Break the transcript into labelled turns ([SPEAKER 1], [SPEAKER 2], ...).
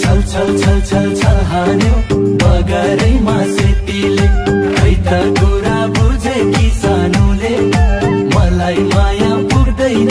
[SPEAKER 1] छल छल छल छल छल हान्यो। बगरै सेतीले खै त कुरा बुझे कि सानोले मलाई माया पुग्दैन